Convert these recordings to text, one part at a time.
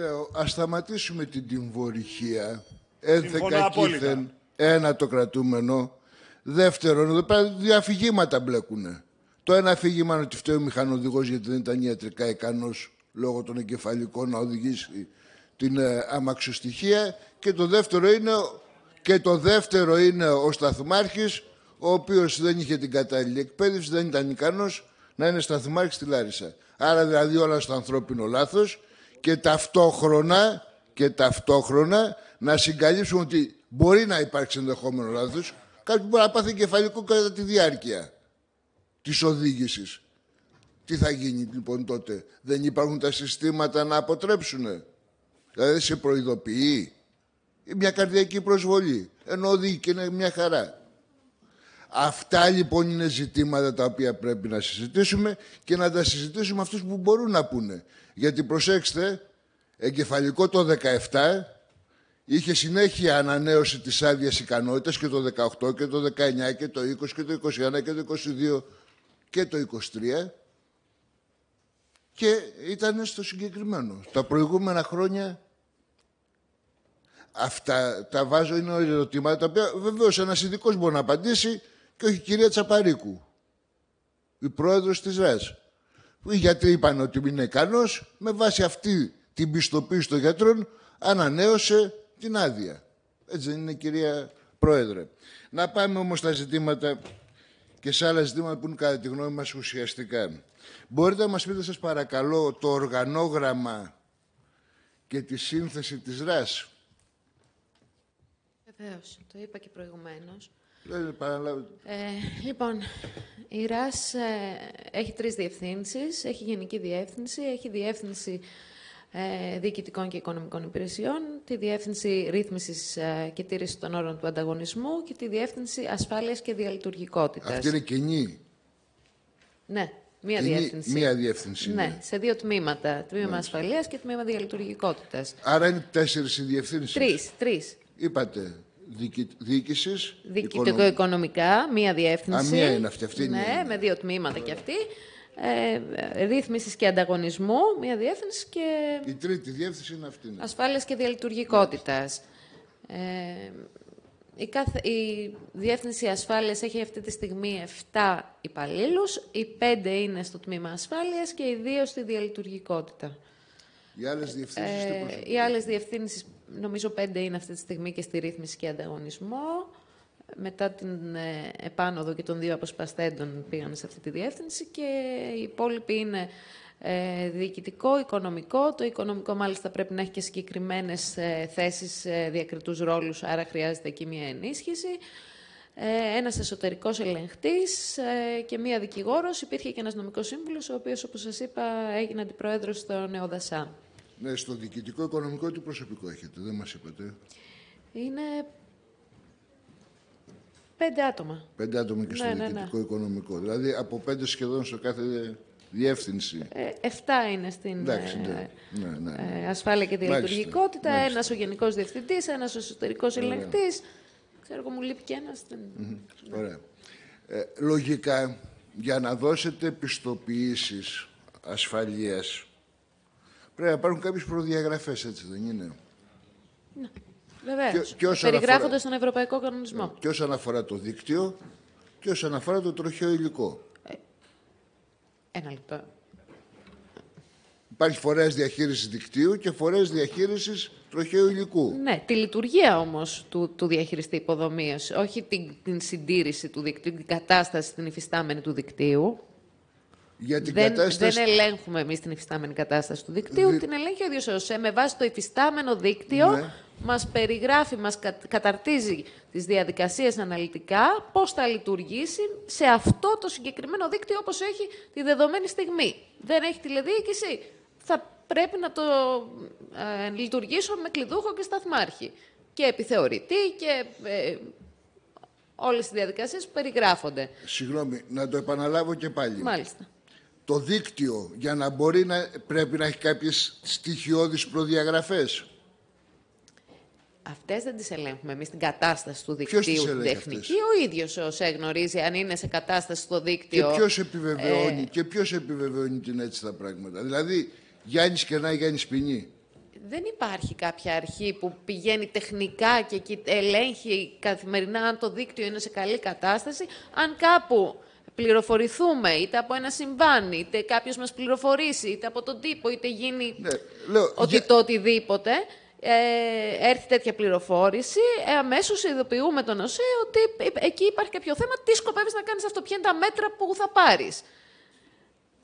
Λέω, ας σταματήσουμε την τυμβορυχία. Ένθε Συμφωνώ απόλυτα. κακήθεν, ένα το κρατούμενο. Δεύτερον, εδώ πέρα δύο αφηγήματα μπλέκουνε. Το ένα αφήγημα είναι ότι φταίει ο μηχανοδηγός γιατί δεν ήταν ιατρικά ικανός λόγω των εγκεφαλικών να οδηγήσει την ε, αμαξοστοιχεία και το δεύτερο είναι, και το δεύτερο είναι ο σταθμάρχης ο οποίος δεν είχε την κατάλληλη εκπαίδευση, δεν ήταν ικανός να είναι σταθμάρχης στη Λάρισα. Άρα δηλαδή όλα στο ανθρώπινο λάθος και ταυτόχρονα, και ταυτόχρονα να συγκαλύψουμε ότι μπορεί να υπάρξει ενδεχόμενο λάθος, κάποιος μπορεί να πάθει εγκεφαλικό κατά τη διάρκεια της οδήγησης. Τι θα γίνει λοιπόν τότε, δεν υπάρχουν τα συστήματα να αποτρέψουν; Δηλαδή σε προειδοποιεί; Ή μια καρδιακή προσβολή; Ενώ οδηγεί και είναι μια χαρά; Αυτά λοιπόν είναι ζητήματα τα οποία πρέπει να συζητήσουμε και να τα συζητήσουμε αυτούς που μπορούν να πούνε. Γιατί προσέξτε, εγκεφαλικό το 17 είχε συνέχεια ανανέωση της άδειας ικανότητας και το 18 και το 19 και το 20 και το 21 και το 22 και το 23 και ήταν στο συγκεκριμένο. Τα προηγούμενα χρόνια αυτά τα βάζω είναι ερωτήματα τα οποία βεβαίως ένας ειδικός μπορεί να απαντήσει και όχι η κυρία Τσαπαρίκου, η πρόεδρος της ΡΑΣ. Οι γιατροί είπαν ότι είναι ικανός, με βάση αυτή την πιστοποίηση των γιατρών ανανέωσε την άδεια. Έτσι δεν είναι κυρία Πρόεδρε. Να πάμε όμως στα ζητήματα και σε άλλα ζητήματα που είναι κατά τη γνώμη μας ουσιαστικά. Μπορείτε να μας πείτε σας παρακαλώ το οργανόγραμμα και τη σύνθεση της ΡΑΣ. Βεβαίως, το είπα και προηγουμένως. Δεν παραλάβετε. Ε, λοιπόν, η ΡΑΣ ε, έχει τρεις διευθύνσεις. Έχει Γενική Διεύθυνση, έχει Διεύθυνση ε, Διοικητικών και Οικονομικών Υπηρεσιών, τη Διεύθυνση Ρύθμισης ε, και Τήρησης των Όρων του Ανταγωνισμού και τη Διεύθυνση Ασφάλειας και Διαλειτουργικότητας. Αυτή είναι κοινή. Ναι, μία Κοινή- διεύθυνση. Μία διεύθυνση. είναι. Ναι, σε δύο τμήματα. Τμήμα Ασφαλείας και Τμήμα Διαλειτουργικότητας. Άρα είναι τέσσερις οι διευθύνσεις. Τρεις, τρεις. Είπατε διοικη... διοίκησης, οικονομ- Διοικητικό-οικονομικά, μία διεύθυνση. Α, μία είναι αυτή, αυτή είναι Ναι, η- με δύο τμήματα και αυτή. Ε, ρύθμισης και ανταγωνισμού, μία διεύθυνση και Η τρίτη διεύθυνση είναι αυτή. ναι. ασφάλειας και διαλειτουργικότητας. Ε, η, κάθε, η Διεύθυνση Ασφάλειας έχει αυτή τη στιγμή 7 υπαλλήλους, οι 5 είναι στο τμήμα ασφάλειας και οι 2 στη διαλειτουργικότητα. Οι άλλες διευθύνσεις τι Ε, προσωπικό. οι άλλες διευθύνσεις, νομίζω πέντε είναι αυτή τη στιγμή και στη ρύθμιση και ανταγωνισμό. Μετά την ε, επάνωδο και των δύο αποσπαστέντων πήγαν σε αυτή τη διεύθυνση και οι υπόλοιποι είναι ε, διοικητικό, οικονομικό. Το οικονομικό μάλιστα πρέπει να έχει και συγκεκριμένες ε, θέσεις, ε, διακριτούς ρόλους, άρα χρειάζεται εκεί μια ενίσχυση. Ε, ένας εσωτερικός ελεγχτής ε, και μία δικηγόρος. Υπήρχε και ένας νομικός σύμβουλος, ο οποίος, όπως σας είπα, έγινε αντιπρόεδρος στο Νεοδασά. Ναι, στο διοικητικό οικονομικό τι προσωπικό έχετε, δεν μας είπατε. Είναι πέντε άτομα. Πέντε άτομα και στο Ναι, ναι, ναι. διοικητικό οικονομικό. Δηλαδή από πέντε σχεδόν στο κάθε διεύθυνση. Ε, εφτά είναι στην Εντάξει, ε, ναι. Ναι, ναι, ναι. ε, ασφάλεια και Μάλιστα, διαλειτουργικότητα. μάλιστα. Ένας ο γενικός διευθυντής, ένας ο εσωτερικός ελεγκτής. Ξέρω εγώ, μου λείπει και ένας. δεν- Ωραία. Ε, λογικά, για να δώσετε πιστοποιήσεις ασφαλείας, πρέπει να υπάρχουν κάποιες προδιαγραφές, έτσι δεν είναι; Βεβαίως. Και- και όσον Περιγράφονται αφορά- στον Ευρωπαϊκό Κανονισμό. Και όσον αφορά το δίκτυο και όσον αφορά το τροχαίο υλικό. Ένα λεπτό. Υπάρχει φορέας διαχείρισης δικτύου και φορέας διαχείρισης τροχαίου υλικού. Ναι, τη λειτουργία όμως του, του διαχειριστή υποδομής, όχι την, την συντήρηση του δικτύου, την κατάσταση την υφιστάμενη του δικτύου. Για την Δεν, κατάσταση... δεν ελέγχουμε εμείς την υφιστάμενη κατάσταση του δικτύου, Δι- την ελέγχει ο ίδιος ο ΣΕ. Με βάση το υφιστάμενο δίκτυο, Ναι. μας περιγράφει, μας κα- καταρτίζει τις διαδικασίες αναλυτικά, πώς θα λειτουργήσει σε αυτό το συγκεκριμένο δίκτυο όπως έχει τη δεδομένη στιγμή. Δεν έχει τηλεδιοίκηση, θα πρέπει να το ε, λειτουργήσω με κλειδούχο και σταθμάρχη. Και επιθεωρητή και ε, όλες οι διαδικασίες που περιγράφονται. Συγγνώμη, να το επαναλάβω και πάλι. Μάλιστα. Το δίκτυο, για να μπορεί να πρέπει να έχει κάποιες στοιχειώδεις προδιαγραφές; Αυτές δεν τις ελέγχουμε εμείς την κατάσταση του Ποιος τις δικτύου. την ελέγχει τεχνική. αυτές; Ο ίδιος ο ΣΕ γνωρίζει αν είναι σε κατάσταση στο Και δίκτυο. ποιος Ε, επιβεβαιώνει, και ποιος επιβεβαιώνει την έτσι τα πράγματα; Δηλαδή, Γιάννης Κερνά, Γιάννης Ποινή. δεν υπάρχει κάποια αρχή που πηγαίνει τεχνικά και εκεί ελέγχει καθημερινά αν το δίκτυο είναι σε καλή κατάσταση. Αν κάπου πληροφορηθούμε, είτε από ένα συμβάν, είτε κάποιος μας πληροφορήσει, είτε από τον τύπο, είτε γίνει Ναι, λέω, ότι για- το οτιδήποτε, ε, έρθει τέτοια πληροφόρηση, ε, αμέσως ειδοποιούμε τον ΟΣΕ ότι ε, εκεί υπάρχει κάποιο θέμα, τι σκοπεύεις να κάνεις αυτό, ποια είναι τα μέτρα που θα πάρεις.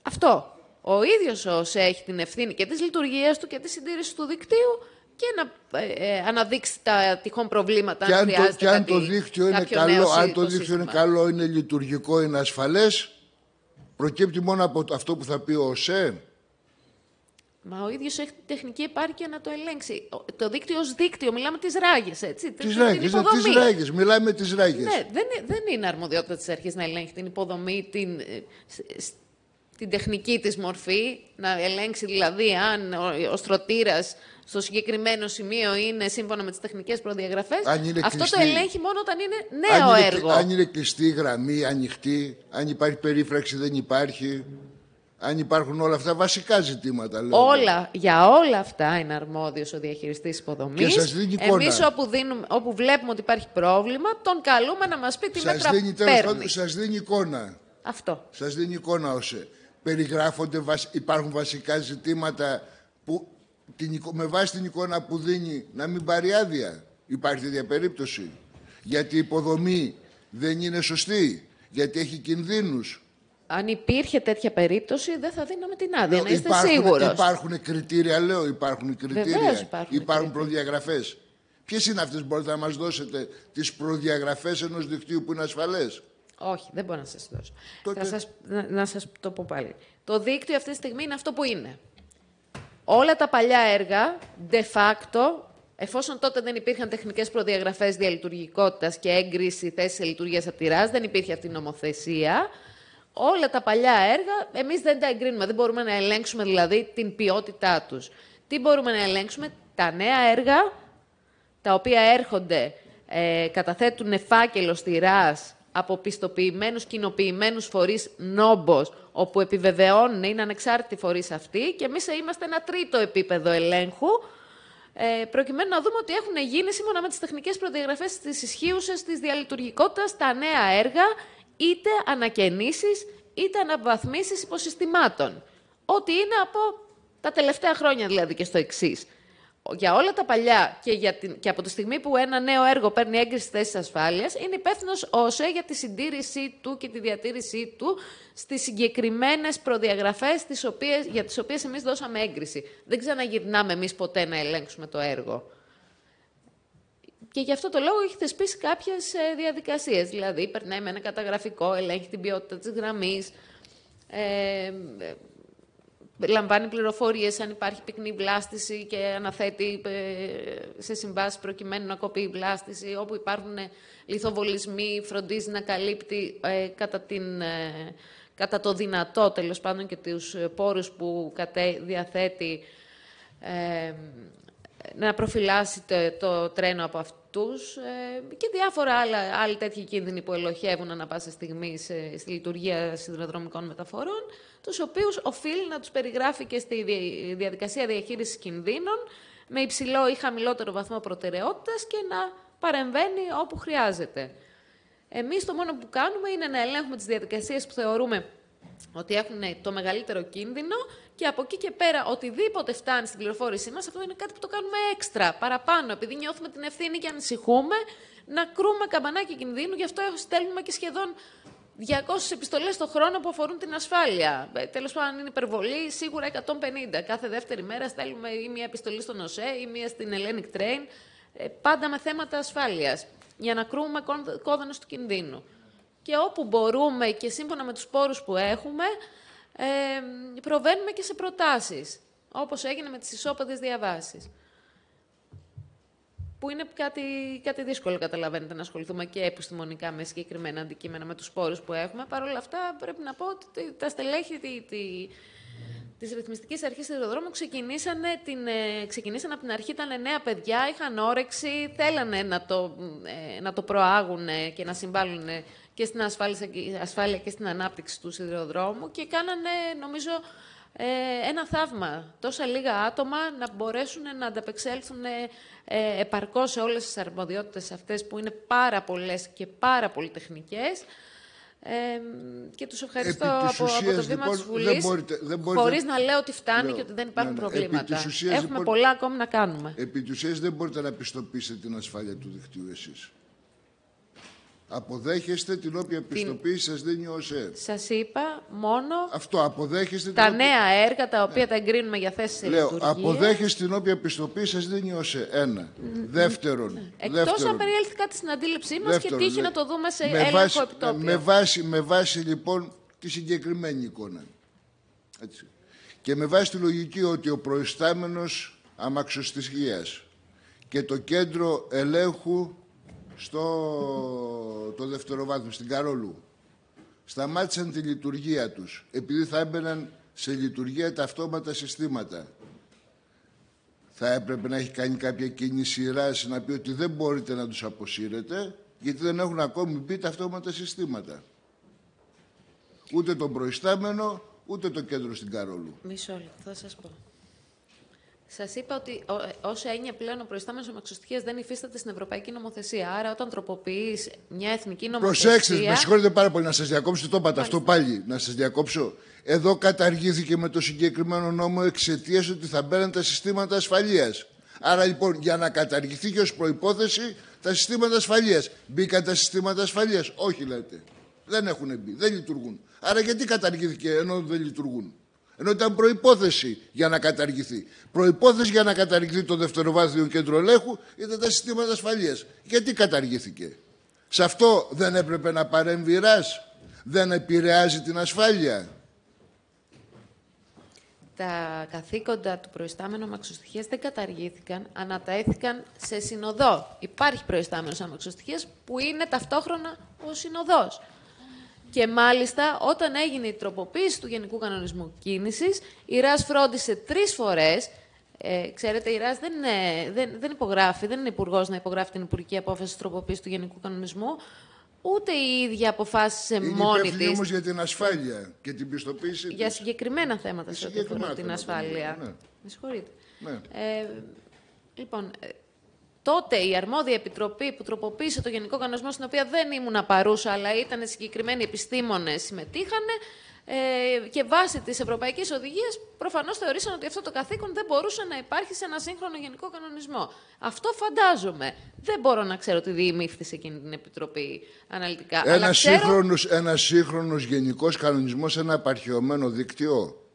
Αυτό. Ο ίδιος ο ΟΣΕ έχει την ευθύνη και της λειτουργίας του και της συντήρησης του δικτύου και να ε, ε, αναδείξει τα τυχόν προβλήματα, και αν αν, το, χρειάζεται και αν κάτι, το δίκτυο είναι κάποιο νέο καλό, αν σύ- το δίκτυο είναι σύστημα. καλό, είναι λειτουργικό, είναι ασφαλές, προκύπτει μόνο από το- αυτό που θα πει ο ΟΣΕ. Μα ο ίδιος έχει την τεχνική επάρκεια να το ελέγξει. Ο- Το δίκτυο ως δίκτυο, μιλάμε τις ράγες, έτσι. Τις την ράγες, ναι, υποδομή. τις ράγες, μιλάμε τις ράγες. Ναι, δεν, είναι- δεν είναι αρμοδιότητα της αρχής να ελέγχει την υποδομή, την, ε, σ- σ- την τεχνική της μορφή, να ελέγξει δηλαδή αν ο, ο στρωτήρας στο συγκεκριμένο σημείο είναι σύμφωνα με τις τεχνικές προδιαγραφές. Αν είναι Αυτό κλειστή. το ελέγχει μόνο όταν είναι νέο αν είναι, έργο. Αν είναι κλειστή η γραμμή, ανοιχτή, αν υπάρχει περίφραξη, δεν υπάρχει. Αν υπάρχουν όλα αυτά βασικά ζητήματα. Λέω. Όλα, για όλα αυτά είναι αρμόδιος ο διαχειριστής υποδομής. Και σας δίνει εικόνα. Εμείς όπου, δίνουμε, όπου βλέπουμε ότι υπάρχει πρόβλημα, τον καλούμε να μας πει τι σας μέτρα δίνει, τέλος παίρνει. πάντων, σας δίνει εικόνα. Αυτό. Σας δίνει εικόνα ώσε. Περιγράφονται, βασ- υπάρχουν βασικά ζητήματα που την, εικο- με βάση την εικόνα που δίνει να μην πάρει άδεια. Υπάρχει τέτοια περίπτωση. Γιατί η υποδομή δεν είναι σωστή. Γιατί έχει κινδύνους. Αν υπήρχε τέτοια περίπτωση, δεν θα δίναμε την άδεια, Λέω, να είστε υπάρχουν, σίγουρος. υπάρχουν κριτήρια, λέω, υπάρχουν κριτήρια. Βεβαίως υπάρχουν κριτήρια. προδιαγραφές. Ποιες είναι αυτές, μπορείτε να μας δώσετε τις προδιαγραφές ενός δικτύου που είναι ασφαλές; Όχι, δεν μπορώ να σας δώσω. Τότε- Θα σας, να, να σας το πω πάλι. Το δίκτυο αυτή τη στιγμή είναι αυτό που είναι. Όλα τα παλιά έργα, de facto, εφόσον τότε δεν υπήρχαν τεχνικές προδιαγραφές διαλειτουργικότητας και έγκριση θέσης λειτουργίας από τη ΡΑΣ, δεν υπήρχε αυτή η νομοθεσία, όλα τα παλιά έργα εμείς δεν τα εγκρίνουμε. Δεν μπορούμε να ελέγξουμε δηλαδή την ποιότητά τους. Τι μπορούμε να ελέγξουμε, τα νέα έργα, τα οποία έρχονται, ε, καταθέτουν φάκελο στη ΡΑΣ από πιστοποιημένους κοινοποιημένους φορείς νόμπος, όπου επιβεβαιώνουν, είναι ανεξάρτητοι φορείς αυτοί και εμείς είμαστε ένα τρίτο επίπεδο ελέγχου, ε, προκειμένου να δούμε ότι έχουν γίνει σύμφωνα με τις τεχνικές προδιαγραφές της ισχύουσας της διαλειτουργικότητας τα νέα έργα, είτε ανακαινήσεις, είτε αναβαθμίσεις υποσυστημάτων. Ό,τι είναι από τα τελευταία χρόνια δηλαδή και στο εξής. Για όλα τα παλιά και, για την, και από τη στιγμή που ένα νέο έργο παίρνει έγκριση θέση ασφάλειας, είναι υπεύθυνος ο ΟΣΕ για τη συντήρησή του και τη διατήρησή του στις συγκεκριμένες προδιαγραφές για τις οποίες εμείς δώσαμε έγκριση. Δεν ξαναγυρνάμε εμείς ποτέ να ελέγξουμε το έργο. Και γι' αυτό το λόγο έχει θεσπίσει κάποιες διαδικασίες. Δηλαδή, περνάει με ένα καταγραφικό, ελέγχει την ποιότητα της γραμμής, ε, λαμβάνει πληροφορίες αν υπάρχει πυκνή βλάστηση και αναθέτει ε, σε συμβάσεις προκειμένου να κοπεί η βλάστηση. Όπου υπάρχουν ε, λιθοβολισμοί, φροντίζει να καλύπτει ε, κατά, την, ε, κατά το δυνατό, τέλος πάντων, και τους πόρους που κατέ, διαθέτει ε, να προφυλάσει το, το τρένο από αυτούς ε, και διάφορα άλλα, άλλοι τέτοιοι κίνδυνοι που ελοχεύουν ανα πάσα στιγμή σε, στη λειτουργία σιδηροδρομικών μεταφορών, τους οποίους οφείλει να τους περιγράφει και στη δια- διαδικασία διαχείρισης κινδύνων με υψηλό ή χαμηλότερο βαθμό προτεραιότητας και να παρεμβαίνει όπου χρειάζεται. Εμείς το μόνο που κάνουμε είναι να ελέγχουμε τις διαδικασίες που θεωρούμε ότι έχουν το μεγαλύτερο κίνδυνο και από εκεί και πέρα οτιδήποτε φτάνει στην πληροφόρησή μας, αυτό είναι κάτι που το κάνουμε έξτρα, παραπάνω, επειδή νιώθουμε την ευθύνη και ανησυχούμε να κρούμε καμπανάκι κινδύνου, γι' αυτό στέλνουμε και σχεδόν 200 επιστολές το χρόνο που αφορούν την ασφάλεια. Ε, Τέλος πάντων, αν είναι υπερβολή, σίγουρα 150. Κάθε δεύτερη μέρα στέλνουμε ή μία επιστολή στον ΟΣΕ ή μία στην Hellenic Train, ε, πάντα με θέματα ασφάλειας, για να κρούμε κόν- κόδωνες του κινδύνου και όπου μπορούμε και σύμφωνα με τους πόρους που έχουμε, ε, προβαίνουμε και σε προτάσεις, όπως έγινε με τις ισόπαδες διαβάσεις. Που είναι κάτι, κάτι δύσκολο, καταλαβαίνετε, να ασχοληθούμε και επιστημονικά με συγκεκριμένα αντικείμενα, με τους πόρους που έχουμε. Παρ' όλα αυτά, πρέπει να πω ότι τα στελέχη τη, τη, της Ρυθμιστικής Αρχής Σιδηροδρόμου ξεκινήσανε, την, ε, ξεκινήσαν από την αρχή, ήταν νέα παιδιά, είχαν όρεξη, θέλανε να το, ε, να το προάγουν ε, και να συμβάλλουν ε, και στην ασφάλεια, ασφάλεια και στην ανάπτυξη του σιδηροδρόμου και κάνανε, νομίζω, ε, ένα θαύμα. Τόσα λίγα άτομα να μπορέσουν να ανταπεξέλθουν ε, επαρκώς σε όλες τις αρμοδιότητες αυτές που είναι πάρα πολλές και πάρα πολύ τεχνικές. Ε, και τους ευχαριστώ από, από το βήμα λοιπόν, της Βουλής, δεν μπορείτε, δεν μπορείτε, χωρίς να λέω ότι φτάνει λέω, και ότι δεν υπάρχουν ναι, ναι. προβλήματα. Επί της ουσίας, Έχουμε λοιπόν, πολλά ακόμη να κάνουμε. Επί της ουσίας δεν μπορείτε να πιστοποιήσετε την ασφάλεια του δικτύου εσείς. Αποδέχεστε την όποια πιστοποίηση σας δίνει ο ΟΣΕ. Σας είπα μόνο Αυτό, αποδέχεστε τα την όποια... νέα έργα τα οποία τα εγκρίνουμε για θέσεις σε Λέω, λειτουργίας. αποδέχεστε την όποια πιστοποίηση σας δίνει ο ΟΣΕ. Ένα. Δεύτερον, Εκτός δεύτερον, αν περιέλθει κάτι στην αντίληψή μας και δεύτερον, τύχει δε- να το δούμε σε με έλεγχο βάση, επιτόπιο. με, βάση, με βάση λοιπόν τη συγκεκριμένη εικόνα. Έτσι. Και με βάση τη λογική ότι ο προϊστάμενος αμαξοστοιχίας και το κέντρο ελέγχου στο το δευτεροβάθμιο, στην Καρόλου, σταμάτησαν τη λειτουργία τους επειδή θα έμπαιναν σε λειτουργία τα αυτόματα συστήματα. Θα έπρεπε να έχει κάνει κάποια κίνηση ράση να πει ότι δεν μπορείτε να τους αποσύρετε γιατί δεν έχουν ακόμη μπει τα αυτόματα συστήματα. Ούτε τον προϊστάμενο, ούτε το κέντρο στην Καρόλου. Μισό λεπτό, θα σας πω. Σας είπα ότι ως έννοια πλέον ο προϊστάμενος αμαξοστοιχίας δεν υφίσταται στην Ευρωπαϊκή Νομοθεσία. Άρα όταν τροποποιείς μια εθνική νομοθεσία... Προσέξτε, με συγχωρείτε πάρα πολύ να σας διακόψω, το είπατε αυτό πάλι, να σας διακόψω. Εδώ καταργήθηκε με το συγκεκριμένο νόμο εξαιτίας ότι θα μπαίνουν τα συστήματα ασφαλείας. Άρα λοιπόν για να καταργηθεί και ως προϋπόθεση τα συστήματα ασφαλείας. Μπήκαν τα συστήματα ασφαλείας. Όχι λέτε. Δεν έχουν μπει, δεν λειτουργούν. Άρα γιατί καταργήθηκε ενώ δεν λειτουργούν; Ενώ ήταν προϋπόθεση για να καταργηθεί. Προϋπόθεση για να καταργηθεί το δευτεροβάθμιο κέντρο ελέγχου ήταν τα συστήματα ασφαλείας. Γιατί καταργήθηκε; Σε αυτό δεν έπρεπε να παρέμβει η ΡΑΣ. Δεν επηρεάζει την ασφάλεια. Τα καθήκοντα του προϊστάμενου αμαξοστοιχίας δεν καταργήθηκαν, ανατέθηκαν σε συνοδό. Υπάρχει προϊστάμενος αμαξοστοιχίας που είναι ταυτόχρονα ο συνοδός. Και μάλιστα όταν έγινε η τροποποίηση του Γενικού Κανονισμού Κίνησης, η ΡΑΣ φρόντισε τρεις φορές ε, ξέρετε, η ΡΑΣ δεν, είναι, δεν, δεν υπογράφει, δεν είναι υπουργός να υπογράφει την υπουργική απόφαση τροποποίησης του Γενικού Κανονισμού, ούτε η ίδια αποφάσισε Είναι μόνη υπεύθυνη της όμως για την ασφάλεια και την πιστοποίηση. για της. συγκεκριμένα θέματα σε ό,τι αφορά συγκεκριμένα την θέματα, ασφάλεια. ναι. Με συγχωρείτε. Ναι. Ε, λοιπόν, ε, τότε η αρμόδια επιτροπή που τροποποίησε το Γενικό Κανονισμό, στην οποία δεν ήμουν παρούσα, αλλά ήταν συγκεκριμένοι επιστήμονες, συμμετείχαν ε, και βάσει της Ευρωπαϊκής Οδηγίας προφανώς θεωρήσαν ότι αυτό το καθήκον δεν μπορούσε να υπάρχει σε ένα σύγχρονο Γενικό Κανονισμό. Αυτό φαντάζομαι. Δεν μπορώ να ξέρω τι διημήφθη σε εκείνη την επιτροπή αναλυτικά. αλλά Ένας ξέρω... σύγχρονος, ένας σύγχρονος γενικός κανονισμός σε ένα απαρχαιωμένο δίκτυο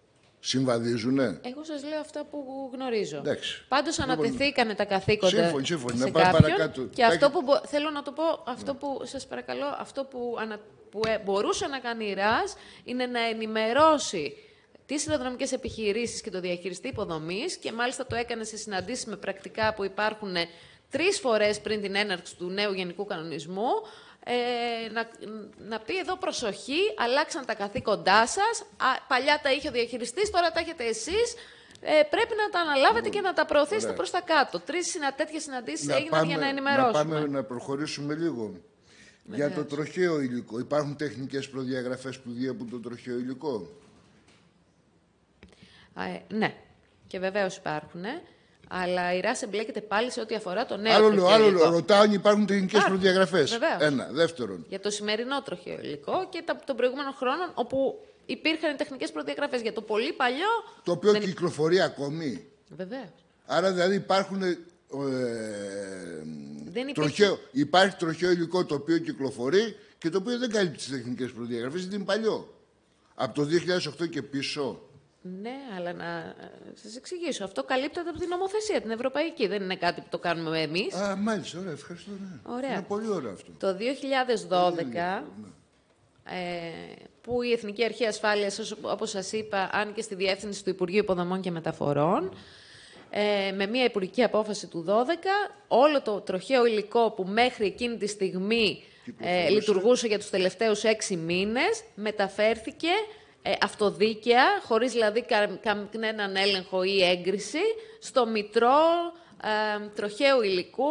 συμβαδίζουνε; Εγώ σας λέω αυτά που γνωρίζω. Εντάξει. Πάντως ανατεθήκανε τα καθήκοντα Σύμφωνοι, σύμφωνοι. σε Να πάμε κάποιον παρακάτω. και αυτό Τάκη. που μπο- θέλω να το πω, αυτό που σας παρακαλώ, αυτό που, ανα, που ε, μπορούσε να κάνει η ΡΑΣ είναι να ενημερώσει τις υλοδρομικές επιχειρήσεις και το διαχειριστή υποδομής και μάλιστα το έκανε σε συναντήσεις με πρακτικά που υπάρχουν τρεις φορές πριν την έναρξη του νέου γενικού κανονισμού ε, να, να πει εδώ προσοχή, αλλάξαν τα καθήκοντά σας, Α, παλιά τα είχε ο διαχειριστής, τώρα τα έχετε εσείς, ε, πρέπει να τα αναλάβετε και να τα προωθήσετε Ωραία. προς τα κάτω. Τρεις συνα, τέτοιες συναντήσεις Να έγιναν για να ενημερώσουμε. Να πάμε να προχωρήσουμε λίγο. Για το τροχαίο υλικό. Υπάρχουν τεχνικές προδιαγραφές που διέπουν το τροχαίο υλικό; Α, ε, ναι, και βεβαίως υπάρχουν. Αλλά η ΡΑΣ εμπλέκεται πάλι σε ό,τι αφορά το νέο άλλο λέω, τροχαίο άλλο υλικό. λέω. Ρωτάω αν υπάρχουν τεχνικές Υπάρχουν, προδιαγραφές. βεβαίως. Ένα. Δεύτερον. Για το σημερινό τροχαίο υλικό και τα, των προηγούμενων χρόνων όπου υπήρχαν τεχνικές προδιαγραφές. Για το πολύ παλιό. Το οποίο δεν... κυκλοφορεί ακόμη. Βεβαίως. Άρα δηλαδή υπάρχουν. Ε, Δεν υπήρχε- τροχαίο, υπάρχει τροχαίο υλικό το οποίο κυκλοφορεί και το οποίο δεν καλύπτει τις τεχνικές προδιαγραφές, γιατί είναι παλιό. Από το 2008 και πίσω. Ναι, αλλά να σας εξηγήσω. Αυτό καλύπτεται από την νομοθεσία, την ευρωπαϊκή. Δεν είναι κάτι που το κάνουμε εμείς. Α, μάλιστα, ωραία, ευχαριστώ. Ναι. Ωραία. Είναι πολύ ωραίο αυτό. Το 2012, ε, που η Εθνική Αρχή Ασφάλειας, όσο- όπως σας είπα, αν και στη διεύθυνση του Υπουργείου Υποδομών και Μεταφορών, ε, με μια υπουργική απόφαση του 12, όλο το τροχαίο υλικό που μέχρι εκείνη τη στιγμή ε, λειτουργούσε για τους τελευταίους έξι μήνες, μεταφέρθηκε ε, αυτοδίκαια, χωρίς δηλαδή κα- κανέναν έλεγχο ή έγκριση, στο Μητρό ε, τροχαίου υλικού,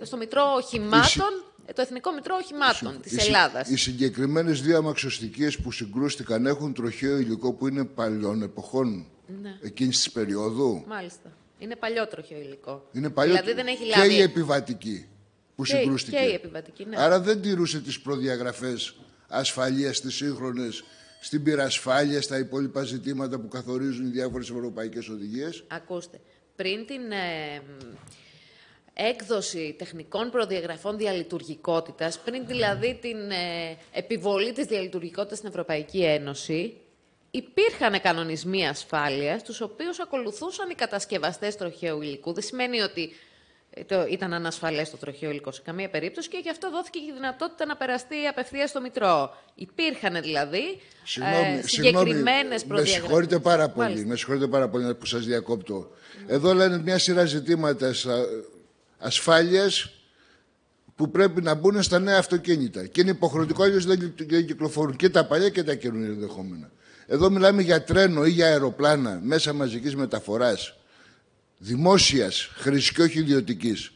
ε, στο Μητρό Οχημάτων ε, το Εθνικό Μητρό Οχημάτων Οι της συ- Ελλάδας. Οι συγκεκριμένες δύο αμαξοστοιχίε που συγκρούστηκαν έχουν τροχαίο υλικό που είναι παλιών εποχών; Ναι. εκείνης της περίοδου; Μάλιστα. Είναι παλιό τροχαίο υλικό. Είναι παλιό Δηλαδή δεν έχει και λάβει. η επιβατική που Και- συγκρούστηκε. και η επιβατική, ναι. Άρα δεν τηρούσε τις προδιαγραφές ασφαλείας τις σύγχρονες στην πυρασφάλεια, στα υπόλοιπα ζητήματα που καθορίζουν οι διάφορες ευρωπαϊκές οδηγίες. Ακούστε, πριν την ε, μ, έκδοση τεχνικών προδιαγραφών διαλειτουργικότητας, πριν δηλαδή την ε, επιβολή της διαλειτουργικότητας στην Ευρωπαϊκή Ένωση, υπήρχαν κανονισμοί ασφάλειας, τους οποίους ακολουθούσαν οι κατασκευαστές τροχαίου υλικού. Δεν σημαίνει ότι ε, το, ήταν ανασφαλές το τροχαίο υλικό σε καμία περίπτωση και γι' αυτό δόθηκε και η δυνατότητα να περαστεί απευθείας στο Μητρό. Υπήρχαν δηλαδή ε, συγκεκριμένες με προδιαγραφές. συγχωρείτε πάρα πολύ, Μάλιστα. με συγχωρείτε πάρα πολύ που σας διακόπτω. Εδώ λένε μια σειρά ζητήματα σα- ασφάλειας που πρέπει να μπουν στα νέα αυτοκίνητα. Και είναι υποχρεωτικό, αλλιώς δεν κυ- δεν κυκλοφορούν και τα παλιά και τα καινούργια ενδεχόμενα. Εδώ μιλάμε για τρένο ή για αεροπλάνα μέσα μαζικής μεταφοράς δημόσιας χρήσης και όχι ιδιωτικής.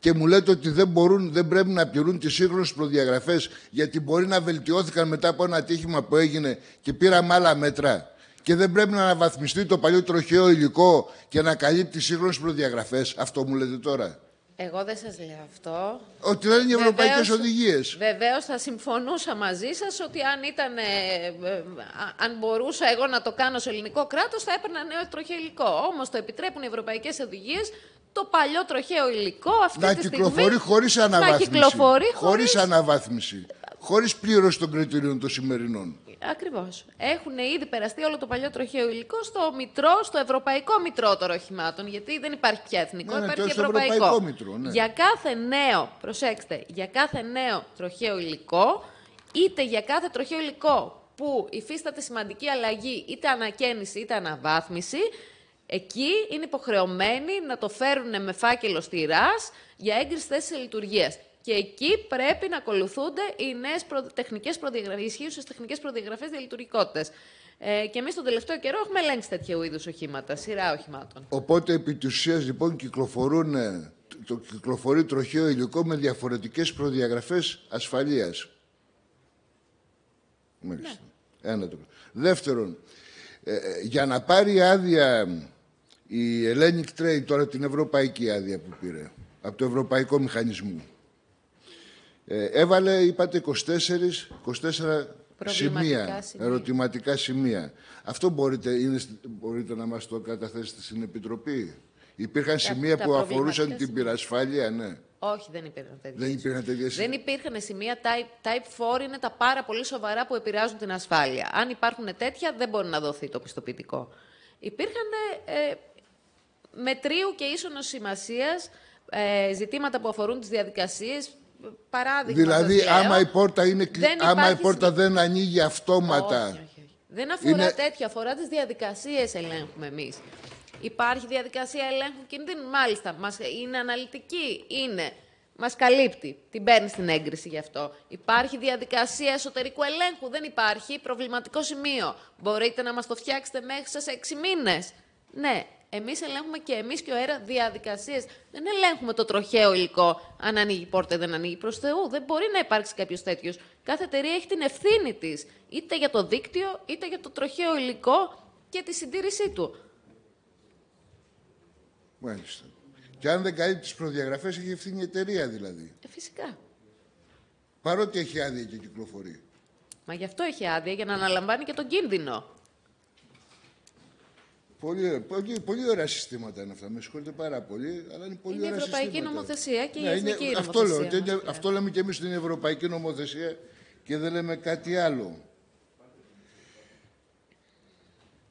Και μου λέτε ότι δεν, μπορούν, δεν πρέπει να πληρούν τις σύγχρονες προδιαγραφές γιατί μπορεί να βελτιώθηκαν μετά από ένα ατύχημα που έγινε και πήραμε άλλα μέτρα. Και δεν πρέπει να αναβαθμιστεί το παλιό τροχαίο υλικό και να καλύπτει σύγχρονες προδιαγραφές. Αυτό μου λέτε τώρα. Εγώ δεν σας λέω αυτό. Ότι λένε οι ευρωπαϊκές Βεβαίως- οδηγίες. Βεβαίως θα συμφωνούσα μαζί σας ότι αν, ήταν, ε, ε, α- αν μπορούσα εγώ να το κάνω σε ελληνικό κράτος θα έπαιρνα νέο τροχαίο υλικό. Όμως το επιτρέπουν οι ευρωπαϊκές οδηγίες το παλιό τροχαίο υλικό αυτή Να τη κυκλοφορεί στιγμή χωρίς να αναβάθμιση. κυκλοφορεί χωρίς χωρίς... αναβάθμιση. Χωρίς πλήρωση των κριτηρίων των σημερινών. Ακριβώς. Έχουν ήδη περαστεί όλο το παλιό τροχαίο υλικό στο μητρό, στο ευρωπαϊκό μητρό των οχημάτων. Γιατί δεν υπάρχει πια εθνικό, Ναι, ναι, υπάρχει το στο ευρωπαϊκό. ευρωπαϊκό μητρό, ναι. Για κάθε νέο, προσέξτε, για κάθε νέο τροχαίο υλικό, είτε για κάθε τροχαίο υλικό που υφίσταται σημαντική αλλαγή, είτε ανακαίνιση είτε αναβάθμιση, εκεί είναι υποχρεωμένοι να το φέρουν με φάκελο στη ΡΑΣ για έγκριση θέσης λειτουργίας. Και εκεί πρέπει να ακολουθούνται οι νέες προ... τεχνικές προδιαγραφέ, ισχύουσες τεχνικές προδιαγραφές διαλειτουργικότητας. Ε, και εμείς τον τελευταίο καιρό έχουμε ελέγξει τέτοιου είδους οχήματα, σειρά οχημάτων. Οπότε επί της ουσίας, λοιπόν κυκλοφορούν, ε, το κυκλοφορεί τροχαίο υλικό με διαφορετικές προδιαγραφές ασφαλείας. Μάλιστα. Ένα το. Δεύτερον, ε, ε, για να πάρει άδεια η Hellenic Trade, τώρα την ευρωπαϊκή άδεια που πήρε, από το ευρωπαϊκό μηχανισμό, ε, έβαλε, είπατε, 24, 24 Προβληματικά σημεία, σημεία. ερωτηματικά σημεία. Αυτό μπορείτε, είναι, στη- μπορείτε να μας το καταθέσετε στην Επιτροπή; Υπήρχαν σημεία τα που αφορούσαν προβληματικά την σημεία. πυρασφάλεια, ναι. Όχι, δεν υπήρχαν τέτοια. Δεν υπήρχαν τέτοια Δεν υπήρχαν σημεία type, type 4, είναι τα πάρα πολύ σοβαρά που επηρεάζουν την ασφάλεια. Αν υπάρχουν τέτοια, δεν μπορεί να δοθεί το πιστοποιητικό. Υπήρχαν ε, μετρίου και ίσονος σημασίας ε, ζητήματα που αφορούν τις διαδικασίες. Παράδειγμα, Δηλαδή, σας λέω, άμα η πόρτα, είναι, κλει- δεν άμα η υπάρχει πόρτα σημεία. δεν ανοίγει αυτόματα, Όχι, όχι, όχι. Δεν αφορά Είναι- τέτοιο, αφορά τις διαδικασίες ελέγχουμε εμείς. Υπάρχει διαδικασία ελέγχου κινδύνου. Μάλιστα, μας, είναι αναλυτική. Είναι. Μας καλύπτει. Την παίρνει στην έγκριση γι' αυτό. Υπάρχει διαδικασία εσωτερικού ελέγχου. Δεν υπάρχει προβληματικό σημείο. Μπορείτε να μας το φτιάξετε μέχρι σε έξι μήνες. Ναι, εμείς ελέγχουμε και εμείς και ο ΕΡΑ διαδικασίες. Δεν ελέγχουμε το τροχαίο υλικό. Αν ανοίγει η πόρτα ή δεν ανοίγει. Προς Θεού, δεν μπορεί να υπάρξει κάποιος τέτοιος. Κάθε εταιρεία έχει την ευθύνη της. Είτε για το δίκτυο, είτε για το τροχαίο υλικό και τη συντήρησή του. μάλιστα. Και αν δεν καλύπτει τις προδιαγραφές, έχει ευθύνη η εταιρεία δηλαδή. Ε, φυσικά. Παρότι έχει άδεια και κυκλοφορεί. Μα γι' αυτό έχει άδεια για να αναλαμβάνει και τον κίνδυνο. Πολύ, πολύ, πολύ ωραία συστήματα είναι αυτά. Με συγχωρείτε πάρα πολύ, αλλά είναι πολύ Είναι η ωραία ευρωπαϊκή συστήματα. νομοθεσία και η Ναι, είναι- εθνική αυτό λέω, νομοθεσία ότι είναι- μας, αυτό λέμε και εμείς στην ευρωπαϊκή νομοθεσία και δεν λέμε κάτι άλλο.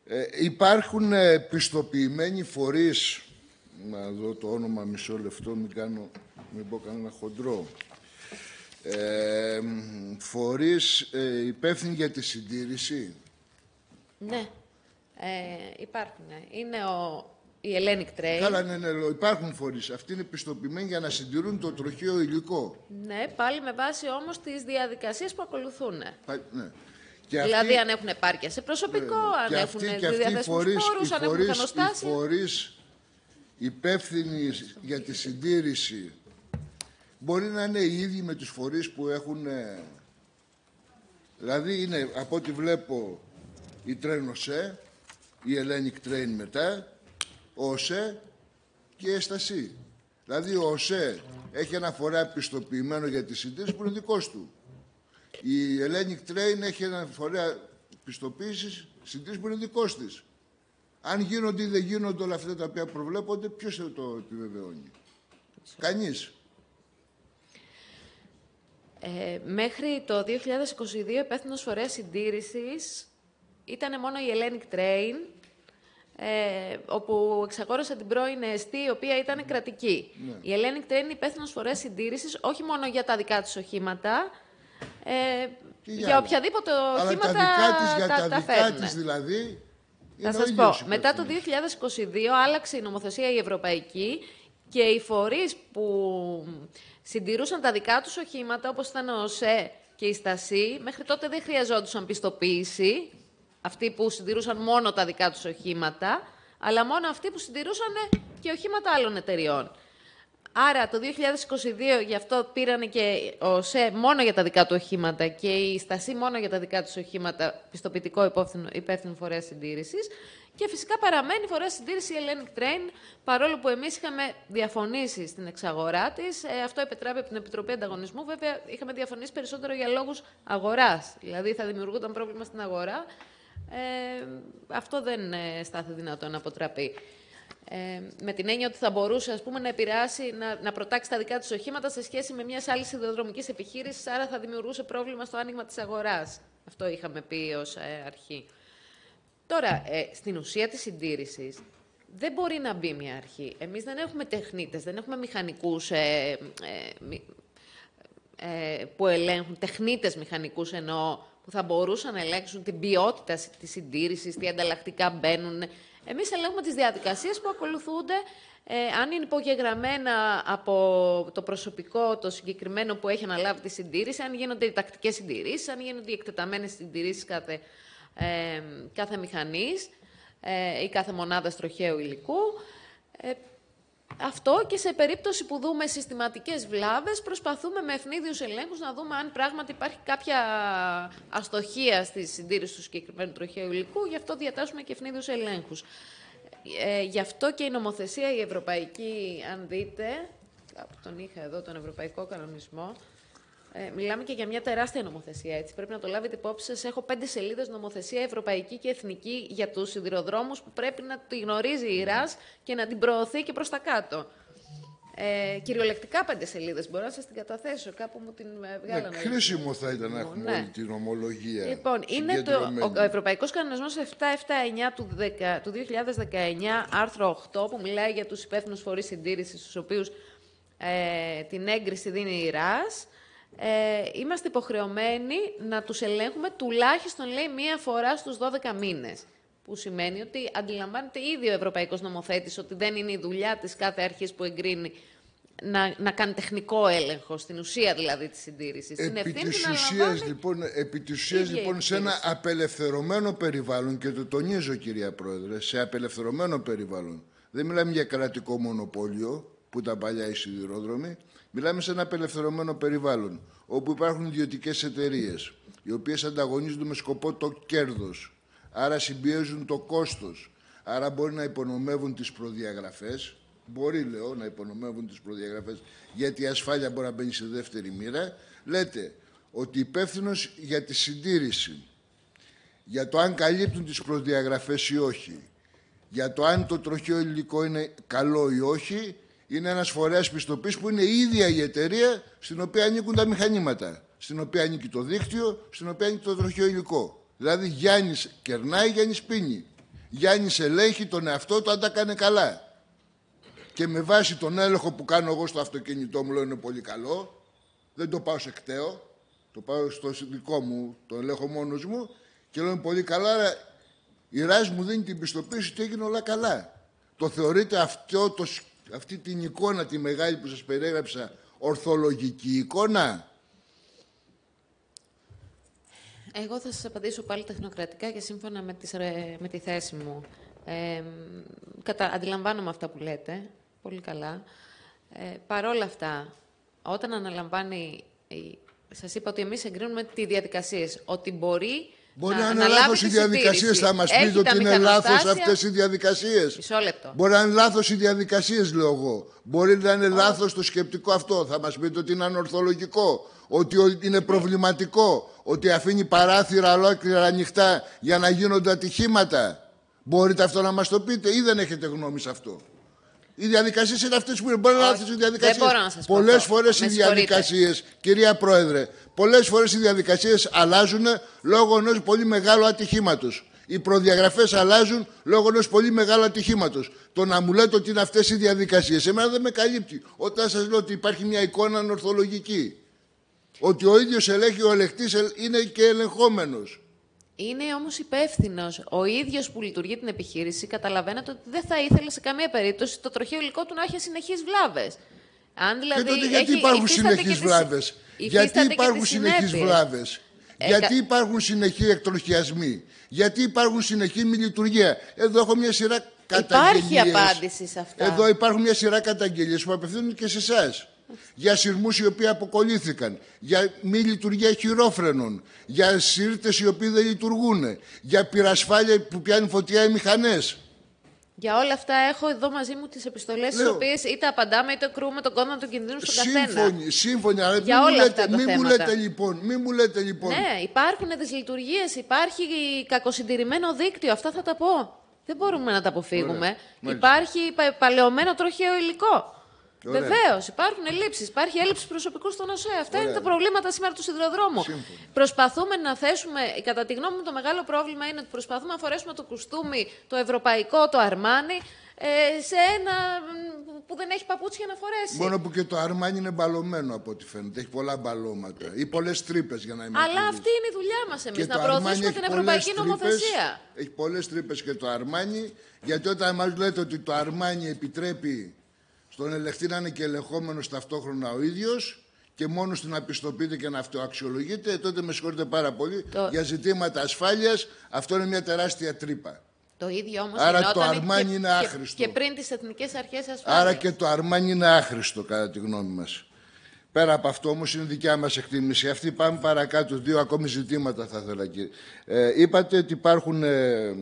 Ε, υπάρχουν ε, πιστοποιημένοι φορείς, να δω το όνομα μισό λεπτό, μην, κάνω, μην πω κανένα χοντρό, ε, μ, φορείς ε, υπεύθυνοι για τη συντήρηση. Ναι. Ε, υπάρχουν. Είναι ο, η Hellenic Trade. Καλά, ναι, ναι, λέω, υπάρχουν φορείς. Αυτοί είναι πιστοποιημένοι για να συντηρούν το τροχαίο υλικό. Ναι, πάλι με βάση όμως τις διαδικασίες που ακολουθούν. Πα- Ναι. Και Δηλαδή αυτοί- αν έχουν επάρκεια σε προσωπικό, αν και έχουν αυτοί, και αυτοί οι διαθέσιμους φορείς, πόρους, οι αν έχουν φορείς, οι χανοστάσια. φορείς υπεύθυνοι για τη συντήρηση μπορεί να είναι οι ίδιοι με τους φορείς που έχουν... ε, Δηλαδή είναι, από ό,τι βλέπω, η Τρένοσέ, η Hellenic Train μετά, ο ΟΣΕ και η Εστασή. Δηλαδή ο ΟΣΕ έχει ένα φορέα πιστοποιημένο για τη συντήρησης που είναι δικός του. Η Hellenic Train έχει ένα φορέα πιστοποίησης συντήρησης που είναι δικός της. Αν γίνονται ή δεν γίνονται όλα αυτά τα οποία προβλέπονται, ποιος θα το επιβεβαιώνει; Κανείς. Ε, μέχρι το 2022 υπεύθυνο φορέας συντήρησης ήταν μόνο η Hellenic Train, ε, όπου εξαγόρασα την πρώην ΕΣΤΗ, η οποία ήταν κρατική. Η Hellenic Train είναι υπεύθυνος φορέας συντήρησης όχι μόνο για τα δικά της οχήματα, ε, Και για, άλλα. οποιαδήποτε Αλλά οχήματα τα δικά της, για τα, τα, τα δικά φέρνουν. της δηλαδή, είναι Θα ο σας ίδιος πω, μετά το υπεύθυνος. 2022 άλλαξε η νομοθεσία η ευρωπαϊκή και οι φορείς που συντηρούσαν τα δικά τους οχήματα, όπως ήταν ο ΣΕ και η Στασή, μέχρι τότε δεν χρειαζόντουσαν πιστοποίηση, αυτοί που συντηρούσαν μόνο τα δικά τους οχήματα, αλλά μόνο αυτοί που συντηρούσαν και οχήματα άλλων εταιριών. Άρα το 2022 γι' αυτό πήραν και ο ΣΕ μόνο για τα δικά του οχήματα και η Στασή μόνο για τα δικά του οχήματα πιστοποιητικό υπόθυνο- υπεύθυνο φορέα συντήρησης. Και φυσικά παραμένει φορέα συντήρηση η Hellenic Train, παρόλο που εμείς είχαμε διαφωνήσει στην εξαγορά της. αυτό επετράπει από την Επιτροπή Ανταγωνισμού. Βέβαια, είχαμε διαφωνήσει περισσότερο για λόγους αγοράς. Δηλαδή, θα δημιουργούταν πρόβλημα στην αγορά. Ε, αυτό δεν ε, στάθη δυνατόν να αποτραπεί. Ε, με την έννοια ότι θα μπορούσε ας πούμε, να επηρεάσει, να, να προτάξει τα δικά του οχήματα σε σχέση με μιας άλλης σιδηροδρομική επιχείρησης, άρα θα δημιουργούσε πρόβλημα στο άνοιγμα της αγοράς. Αυτό είχαμε πει ως αρχή. Τώρα, ε, στην ουσία της συντήρησης, δεν μπορεί να μπει μια αρχή. Εμείς δεν έχουμε τεχνίτες, δεν έχουμε μηχανικούς ε, ε, μη- ε, που ελέγχουν, τεχνίτες μηχανικούς εννοώ, που θα μπορούσαν να ελέγξουν την ποιότητα συ- της συντήρησης, τι ανταλλακτικά μπαίνουν. Εμείς ελέγχουμε τις διαδικασίες που ακολουθούνται, ε, αν είναι υπογεγραμμένα από το προσωπικό το συγκεκριμένο που έχει αναλάβει τη συντήρηση, αν γίνονται οι τακτικές συντηρήσεις, αν γίνονται οι εκτεταμένες συντηρήσεις κάθε, ε, κάθε μηχανής ε, ή κάθε μονάδα τροχαίου υλικού. Ε, αυτό και σε περίπτωση που δούμε συστηματικές βλάβες, προσπαθούμε με ευνίδιους ελέγχους να δούμε αν πράγματι υπάρχει κάποια αστοχία στη συντήρηση του συγκεκριμένου τροχαίου υλικού, γι' αυτό διατάσσουμε και ευνίδιους ελέγχους. Ε, γι' αυτό και η νομοθεσία η ευρωπαϊκή, αν δείτε, κάπου τον είχα εδώ, τον ευρωπαϊκό κανονισμό, ε, μιλάμε και για μια τεράστια νομοθεσία, έτσι. Πρέπει να το λάβετε υπόψη σας. Έχω πέντε σελίδες νομοθεσία ευρωπαϊκή και εθνική για τους σιδηροδρόμους που πρέπει να τη γνωρίζει η ΡΑΣ και να την προωθεί και προς τα κάτω. Ε, κυριολεκτικά πέντε σελίδες. Μπορώ να σας την καταθέσω; Κάπου μου την ε, Ναι, βγάλανε. χρήσιμο θα ήταν να έχουμε Ναι. όλη την ομολογία. Λοιπόν, είναι το, συγκεντρωμένη. ο, ο Ευρωπαϊκός Κανονισμός 779 του, 10 του 2019, άρθρο 8, που μιλάει για τους υπεύθυνους φορείς συντήρησης, στους οποίους ε, την έγκριση δίνει η ΡΑΣ. Ε, είμαστε υποχρεωμένοι να τους ελέγχουμε τουλάχιστον, λέει, μία φορά στους 12 μήνες. Που σημαίνει ότι αντιλαμβάνεται ήδη ο Ευρωπαϊκός Νομοθέτης ότι δεν είναι η δουλειά της κάθε αρχής που εγκρίνει να, να κάνει τεχνικό έλεγχο, στην ουσία δηλαδή της συντήρησης. Την Επί ευθύνη της την ουσίας, αναλαμβάνει λοιπόν, επί της ουσίας, ίδια η λοιπόν, σε ένα επιχείρηση. απελευθερωμένο περιβάλλον, και το τονίζω κυρία Πρόεδρε, σε απελευθερωμένο περιβάλλον, δεν μιλάμε για κρατικό μονοπόλιο, που ήταν παλιά οι σιδηρόδρομοι, μιλάμε σε ένα απελευθερωμένο περιβάλλον, όπου υπάρχουν ιδιωτικές εταιρείες, οι οποίες ανταγωνίζονται με σκοπό το κέρδος, άρα συμπιέζουν το κόστος, άρα μπορεί να υπονομεύουν τις προδιαγραφές, Μπορεί, λέω, να υπονομεύουν τις προδιαγραφές, γιατί η ασφάλεια μπορεί να μπαίνει σε δεύτερη μοίρα. Λέτε ότι υπεύθυνο για τη συντήρηση, για το αν καλύπτουν τις προδιαγραφές ή όχι, για το αν το τροχαίο υλικό είναι καλό ή όχι, είναι ένας φορέας πιστοποίησης που είναι η ίδια η εταιρεία στην οποία ανήκουν τα μηχανήματα, στην οποία ανήκει το δίκτυο, στην οποία ανήκει το τροχαίο υλικό. Δηλαδή Γιάννης κερνάει, Γιάννης πίνει. Γιάννης ελέγχει τον εαυτό του αν τα κάνει καλά και με βάση τον έλεγχο που κάνω εγώ στο αυτοκίνητό μου λέω είναι πολύ καλό, δεν το πάω σε κταίο, το πάω στο δικό μου, το ελέγχω μόνος μου και λέω είναι πολύ καλά, άρα η ΡΑΣ μου δίνει την πιστοποίηση ότι έγινε όλα καλά. Το θεωρείτε αυτό, το, σ- αυτή την εικόνα τη μεγάλη που σας περιέγραψα ορθολογική εικόνα; Εγώ θα σας απαντήσω πάλι τεχνοκρατικά και σύμφωνα με, τις, ρε- με τη θέση μου. Ε, κατα, αντιλαμβάνομαι αυτά που λέτε, πολύ καλά. Ε, παρόλα αυτά, όταν αναλαμβάνει. η- Σας είπα ότι εμείς εγκρίνουμε τη διαδικασίες. Ότι μπορεί, Μπορεί να, είναι αναλάβεις λάθο τη οι διαδικασίες, συντήρηση. θα μα Έχει πείτε τα ότι είναι λάθος μηχανοστάσια. αυτές οι διαδικασίες. Μισό λεπτό. Μπορεί να είναι λάθος οι διαδικασίες, λέω εγώ. Μπορεί να είναι λάθος το σκεπτικό αυτό. Θα μας πείτε ότι είναι ανορθολογικό. Ότι ο- είναι προβληματικό. Ότι αφήνει παράθυρα ολόκληρα ανοιχτά για να γίνονται ατυχήματα. Μπορείτε αυτό να μας το πείτε ή δεν έχετε γνώμη σε αυτό. Οι διαδικασίες είναι αυτές που είναι. Μπορεί να είναι Όχι, αυτέ οι δεν διαδικασίες. μπορώ να σας πω Πολλές αυτό. φορές Με οι συγχωρείτε. διαδικασίες, κυρία Πρόεδρε, πολλές φορές οι διαδικασίες αλλάζουν λόγω ενός πολύ μεγάλου ατυχήματος. Οι προδιαγραφές αλλάζουν λόγω ενός πολύ μεγάλου ατυχήματος. Το να μου λέτε ότι είναι αυτές οι διαδικασίες, εμένα δεν με καλύπτει. Όταν σας λέω ότι υπάρχει μια εικόνα ανορθολογική. Ότι ο ίδιος ελέγχει, ο ελεγχτή είναι και ελεγχόμενος. Είναι όμως υπεύθυνος ο ίδιος που λειτουργεί την επιχείρηση. Καταλαβαίνετε ότι δεν θα ήθελε σε καμία περίπτωση το τροχαίο υλικό του να έχει συνεχεί βλάβες. Αν δηλαδή και τότε γιατί έχει- υπάρχουν υφίσταται συνεχείς και τις- βλάβες; Γιατί υφίσταται και υπάρχουν τις συνεχείς συνέπειες. βλάβες; Ε, γιατί κα- υπάρχουν συνεχεί εκτροχιασμοί; Γιατί υπάρχουν συνεχή μη λειτουργία; Εδώ έχω μια σειρά καταγγελίες. Υπάρχει απάντηση σε αυτά. Εδώ υπάρχουν μια σειρά καταγγελίες που απευθύνουν και σε εσάς. Για σειρμούς οι οποίοι αποκολλήθηκαν. Για μη λειτουργία χειρόφρενων. Για σύρτες οι οποίοι δεν λειτουργούν. Για πυρασφάλεια που πιάνουν φωτιά οι μηχανές. Για όλα αυτά έχω εδώ μαζί μου τις επιστολές, τις Λέω. οποίες είτε απαντάμε είτε κρούμε τον κόδωνα του κινδύνου στον καθένα. Σύμφωνοι, σύμφωνοι. Αλλά Για μην, μου όλα λέτε, αυτά τα μην μου θέματα. λέτε λοιπόν, μην μου λέτε λοιπόν. Ναι, υπάρχουν δυσλειτουργίες, υπάρχει κακοσυντηρημένο δίκτυο. Αυτά θα τα πω. Δεν μπορούμε να τα αποφύγουμε. Ωραία. Μάλιστα. Υπάρχει πα- παλαιωμένο τροχαίο υλικό. Ωραία. Βεβαίως, υπάρχουν ελλείψεις. Υπάρχει έλλειψη προσωπικού στον ΟΣΕ. Αυτά είναι Ωραία. τα προβλήματα σήμερα του σιδηροδρόμου. Σύμφωνα. Προσπαθούμε να θέσουμε, κατά τη γνώμη μου, το μεγάλο πρόβλημα είναι ότι προσπαθούμε να φορέσουμε το κουστούμι, το ευρωπαϊκό, το αρμάνι, ε, σε ένα μ, που δεν έχει παπούτσια να φορέσει. Μόνο που και το αρμάνι είναι μπαλωμένο από ό,τι φαίνεται. Έχει πολλά μπαλώματα. Ή πολλές τρύπες για να είμαι Αλλά ακριβής. αυτή είναι η δουλειά μας εμεί, Και να το Αρμάνι προωθήσουμε έχει την πολλές ευρωπαϊκή τρύπες. νομοθεσία. Έχει πολλές τρύπες και το Αρμάνι, γιατί όταν μας λέτε ότι το Αρμάνι επιτρέπει στον ελεγχτή να είναι και ελεγχόμενος ταυτόχρονα ο ίδιος και μόνος του να πιστοποιείται και να αυτοαξιολογείται, τότε με συγχωρείτε πάρα πολύ. Το- Για ζητήματα ασφάλειας, αυτό είναι μια τεράστια τρύπα. Το ίδιο όμως Άρα το Αρμάνι είναι άχρηστο. Και, πριν τις εθνικές αρχές ασφάλειας. Άρα και το αρμάνι είναι άχρηστο κατά τη γνώμη μας. Πέρα από αυτό όμως είναι δικιά μας εκτίμηση. Αυτή πάμε παρακάτω. Δύο ακόμη ζητήματα θα ήθελα κύριε. Ε, είπατε ότι υπάρχουν ε,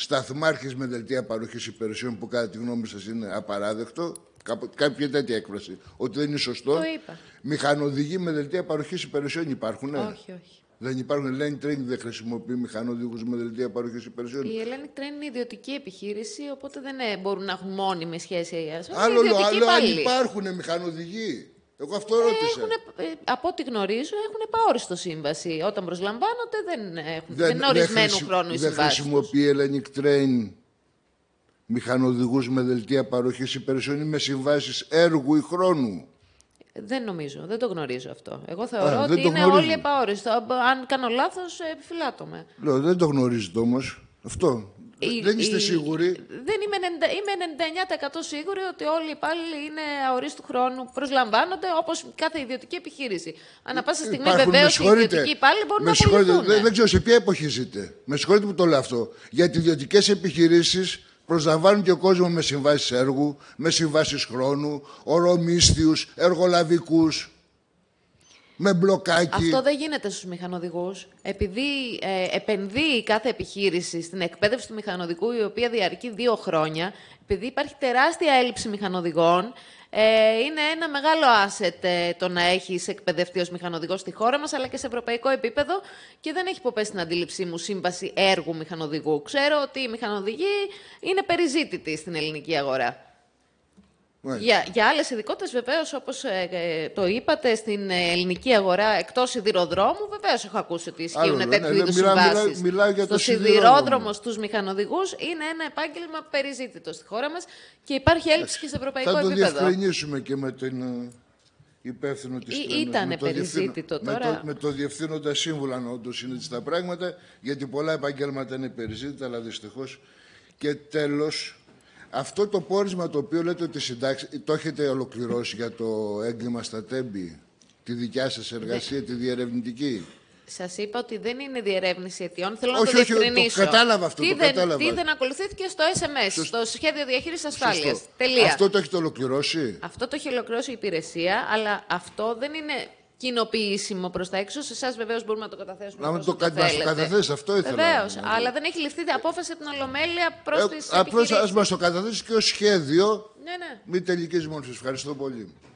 σταθμάρχες με δελτία παροχής υπηρεσιών που κατά τη γνώμη σας είναι απαράδεκτο. Κάπου- Κάποια τέτοια έκφραση. Ότι δεν είναι σωστό. Το είπα. Μηχανοδηγοί με δελτία παροχής υπηρεσιών υπάρχουν. Όχι, όχι. Δεν υπάρχουν. Η Lane Training δεν χρησιμοποιεί μηχανοδηγούς με δελτία παροχής υπηρεσιών. Η Hellenic Train είναι ιδιωτική επιχείρηση, οπότε δεν ε, μπορούν να έχουν μόνιμη σχέση η ασφάλεια. Άλλο Είναι λέω, ιδιωτική άλλο αν υπάλληλοι. υπάρχουν μηχανοδηγοί. Εγώ αυτό ρώτησα. Έχουν, ε, από ό,τι γνωρίζω, έχουν επαόριστο σύμβαση. Όταν προσλαμβάνονται, δεν, έχουν, δεν, είναι ορισμένου χρησι- χρόνου οι Δεν συμβάσεις. χρησιμοποιεί η Hellenic Train μηχανοδηγούς με δελτία παροχής υπηρεσιών ή με συμβάσεις έργου ή χρόνου. Δεν νομίζω, δεν το γνωρίζω αυτό. Εγώ θεωρώ Α, δεν ότι το είναι γνωρίζουμε. όλοι επαόριστο. Αν κάνω λάθος, επιφυλάττομαι. Λέω, δεν το γνωρίζετε όμως. Αυτό. Η- δεν είστε η- σίγουροι. Δεν είμαι, 90 είμαι 99% σίγουρη ότι όλοι οι υπάλληλοι είναι αορίστου χρόνου που προσλαμβάνονται όπως κάθε ιδιωτική επιχείρηση. Ανά πάσα στιγμή Υπάρχουν, βεβαίως με οι συγχωρείτε, ιδιωτικοί υπάλληλοι μπορούν με να συγχωρείτε, απολυθούν. δεν, δεν ξέρω σε ποια εποχή ζείτε. Με συγχωρείτε που το λέω αυτό. Γιατί ιδιωτικές επιχειρήσεις προσλαμβάνουν και κόσμος με συμβάσεις έργου, με συμβάσεις χρόνου, ορομίσθιους, εργολαβικούς, με μπλοκάκι. Αυτό δεν γίνεται στους μηχανοδηγούς. Επειδή ε, επενδύει κάθε επιχείρηση στην εκπαίδευση του μηχανοδικού, η οποία διαρκεί δύο χρόνια, επειδή υπάρχει τεράστια έλλειψη μηχανοδηγών, ε, είναι ένα μεγάλο asset ε, το να έχεις εκπαιδευτεί ως μηχανοδηγός στη χώρα μας, αλλά και σε ευρωπαϊκό επίπεδο και δεν έχει υποπέσει στην αντίληψή μου σύμβαση έργου μηχανοδηγού. Ξέρω ότι οι μηχανοδηγοί είναι περιζήτητοι στην ελληνική αγορά. Μάλιστα. Για, για άλλες ειδικότητες, βεβαίως, όπως το είπατε, στην ε, ελληνική αγορά εκτός σιδηροδρόμου, βεβαίως έχω ακούσει ότι Άλλο ισχύουν λέω, τέτοιου ναι, είδους μιλάω- μιλάω- συμβάσεις. μιλάω για το Στο σιδηρόδρομο. σιδηρόδρομο στους μηχανοδηγούς είναι ένα επάγγελμα περιζήτητο στη χώρα μας και υπάρχει έλλειψη και σε ευρωπαϊκό Θα το επίπεδο. διευκρινίσουμε και με την ε, υπεύθυνο της Ή- τρένας, ήτανε με το περιζήτητο διευθύνο- τώρα. Με το, με το διευθύνοντα σύμβουλο, αν όντως είναι έτσι τα πράγματα, γιατί πολλά επαγγέλματα είναι περιζήτητα, αλλά δυστυχώς. Και τέλος, αυτό το πόρισμα το οποίο λέτε ότι συντάξει, το έχετε ολοκληρώσει για το έγκλημα στα τέμπη, τη δικιά σας εργασία, τη διερευνητική; Σας είπα ότι δεν είναι διερεύνηση αιτιών. Θέλω Όχι, να το όχι, το διευκρινίσω. κατάλαβα αυτό, Τι, το δεν, κατάλαβα. τι δεν ακολουθήθηκε στο SMS, στο σχέδιο διαχείρισης ασφάλειας. Σωστό. Τελεία. Αυτό το έχετε ολοκληρώσει; Αυτό το έχει ολοκληρώσει η υπηρεσία, αλλά αυτό δεν είναι κοινοποιήσιμο προς τα έξω. Σε εσάς βεβαίως μπορούμε να το καταθέσουμε. Να με όπως το κα- να θέλετε. το καταθέσεις, αυτό ήθελα Βεβαίως, να- να- αλλά δεν έχει ληφθεί απόφαση από την Ολομέλεια προς Ε, τις Απλώς ας επιχειρήσει. μας το καταθέσεις και ως σχέδιο Ναι, ναι. μη τελικής μόνης. Ευχαριστώ πολύ.